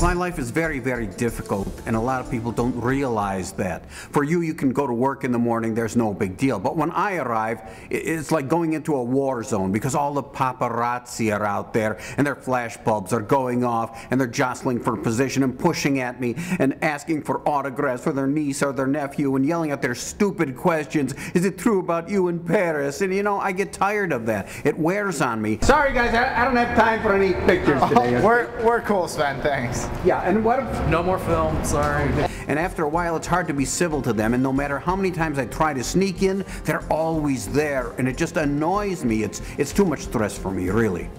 My life is very, very difficult, and a lot of people don't realize that. For you, you can go to work in the morning, there's no big deal. But when I arrive, it's like going into a war zone because all the paparazzi are out there and their flashbulbs are going off and they're jostling for position and pushing at me and asking for autographs for their niece or their nephew and yelling at their stupid questions. Is it true about you in Paris? And you know, I get tired of that. It wears on me. Sorry, guys, I, I don't have time for any pictures today. Oh, we're, we're cool, Sven, thanks. Yeah, and what if No more film, sorry. and after a while, it's hard to be civil to them. And no matter how many times I try to sneak in, they're always there. And it just annoys me. It's, it's too much stress for me, really.